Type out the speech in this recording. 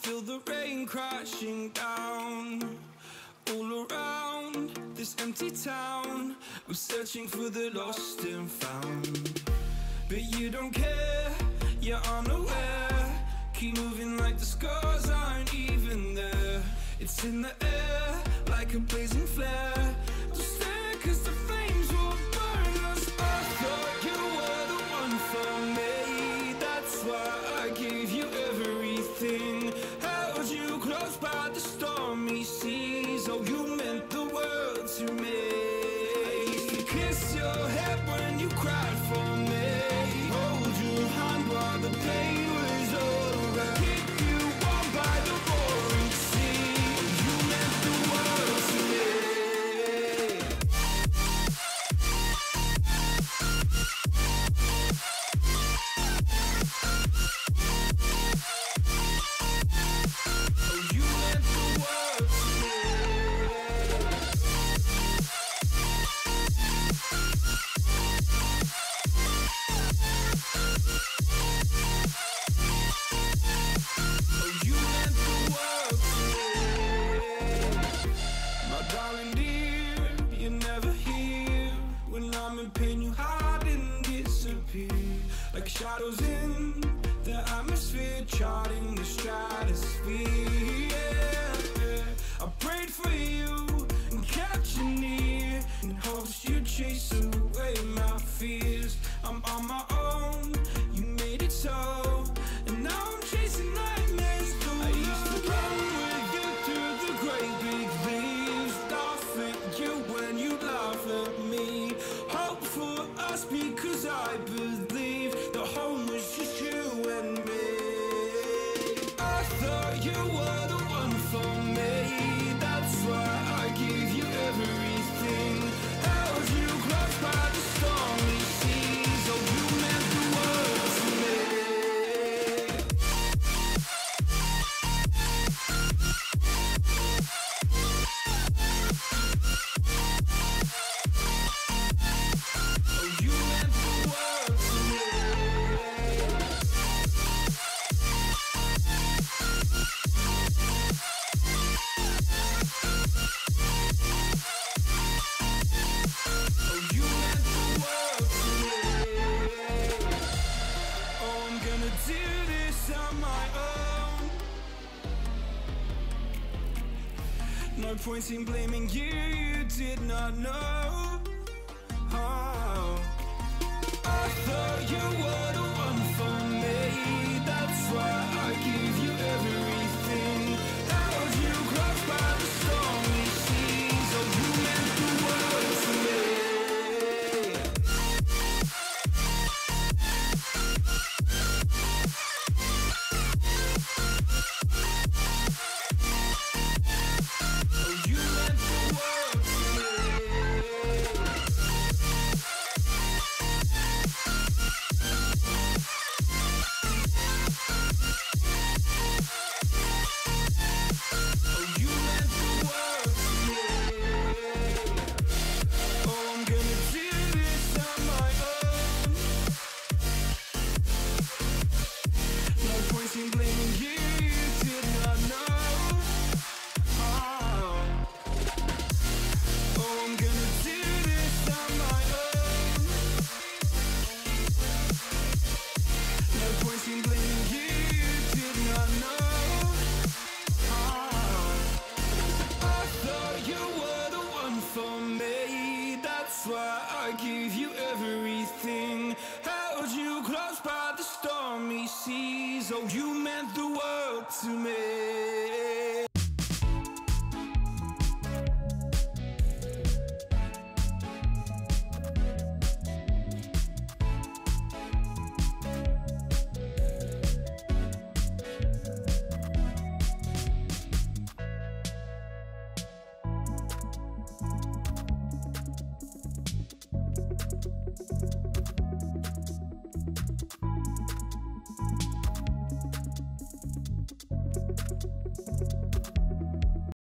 feel the rain crashing down all around this empty town. I'm searching for the lost and found. But you don't care, you're unaware. Keep moving like the scars aren't even there. It's in the air, like a blazing flare. The flames will burn us. You were the one for me. That's why I gave you. disappear Like shadows in the atmosphere Charting the stratosphere. No point in blaming you, you did not know. How I thought you were by the stormy seas. Oh, you meant the world to me.